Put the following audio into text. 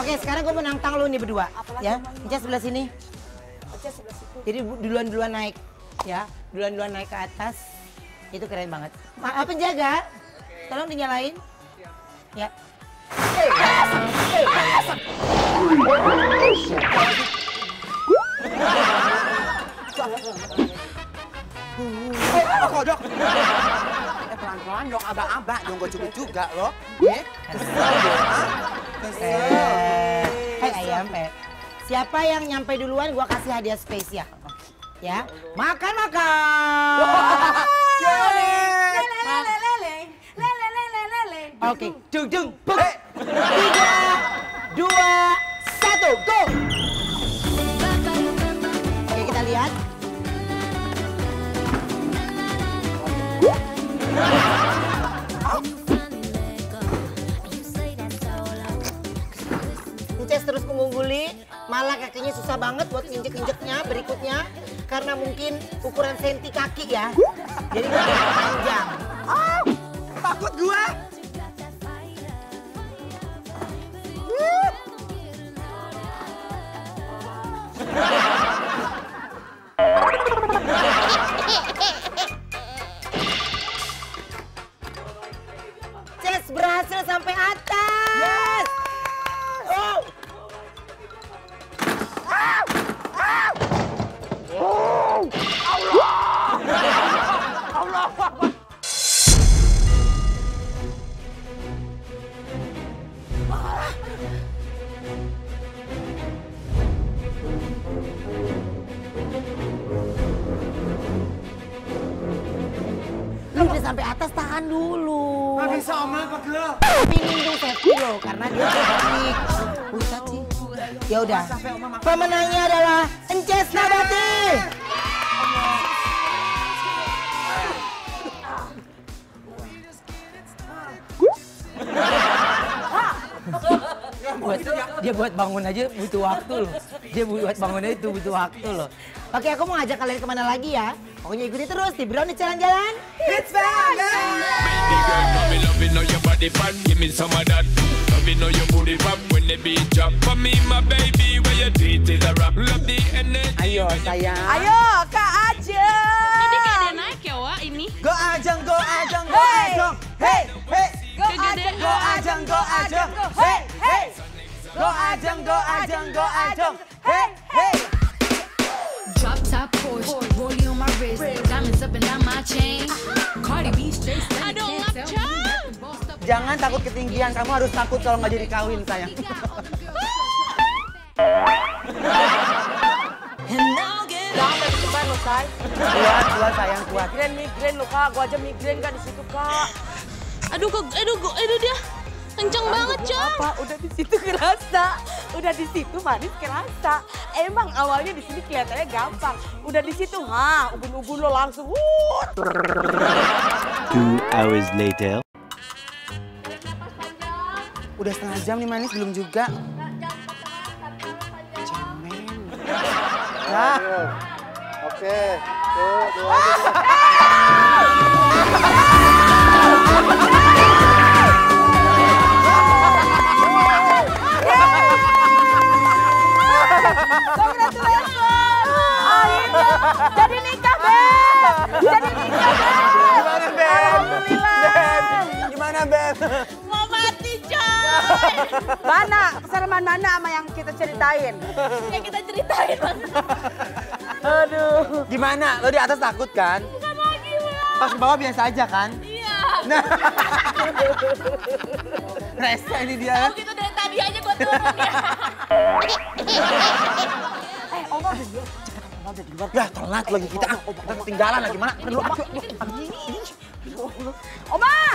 Oke, sekarang gue mau nantang lu nih berdua. ya, Inces sebelah sini. Jadi bu- duluan-duluan naik. Ya, duluan-duluan naik ke atas. Itu keren banget. Maaf penjaga, tolong dinyalain. Ya. Eh, kodok. Eh, pelan-pelan dong, abak-abak dong, gue cubit juga loh. Eh, kesel deh, ah. Kesel. Eh, Hai ayam, eh. Siapa yang nyampe duluan gua kasih hadiah spesial. Ya, makan makan. Oke, dung dung. Tiga, dua, satu, go. Inces terus mengungguli, malah kakinya susah banget buat injek-injeknya berikutnya karena mungkin ukuran senti kaki ya. Jadi bisa panjang. Ah, takut gue. Ces berhasil sampai atas. Oh. Lu udah sampai atas tahan dulu. Nggak bisa omel apa gue? Ini dulu safety loh karena dia panik. Wih, Tati. Ya udah. Pemenangnya adalah Ences Nabati. buat, dia buat bangun aja butuh waktu loh. Dia buat bangun aja itu butuh waktu loh. Oke, aku mau ngajak kalian ke mana lagi ya? Pokoknya ikuti terus di Brownie Jalan-Jalan. It's loving how your body fat. Give me some of that. Loving how your booty pop when the beat drop. For me, my baby, where your teeth is a rap. Love the energy. Ayo sayang. Ayo, Kak Ajeng. Jadi kayak ada naik ya, Wak, ini. Go ajang, go ajang, go Hey! ajang. Hey, hey. Go Kegedean. Ajeng, Go ajang, go ajang. Hey, hey. Go ajang, go ajang, go ajang. Hey, hey. Drop top Porsche, rollie on my wrist, diamonds up and down my chain. Cardi B straight stunning, Aduh, can't Jangan takut ketinggian, kamu harus takut kalau nggak jadi kawin sayang. Ceban lo, Say. Kuat, kuat sayang, kuat. Migrain, migrain lo, Kak. Gua aja migrain, Kak, di situ, Kak. Aduh, kok, aduh, kok, aduh dia. Kenceng banget, Cang. Apa? Udah di situ kerasa. Udah di situ manis kerasa. Emang awalnya di sini kelihatannya gampang. Udah di situ, ha, ubun-ubun lo langsung. Two hours later. Udah setengah jam nih manis, belum juga. Cemen. Nah, Oke, tuh, dua, Akhirnya jadi nikah, Beb. Jadi nikah, Beb. gimana Beb? Alhamdulillah. Gimana Beb? Coy. Mana? Kesereman mana sama yang kita ceritain? Yang kita ceritain, Bang. Aduh. Gimana? Lo di atas takut kan? Bukan lagi, Bang. Pas bawah biasa aja kan? Iya. Nah. Resta ini dia. Tahu gitu dari tadi aja gue turun ya. Eh, Oma udah di Cepetan, Oma udah di luar. Ya telat lagi kita. Ah, kita ketinggalan lagi mana? Perlu aku. Oma!